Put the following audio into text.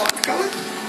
podcast.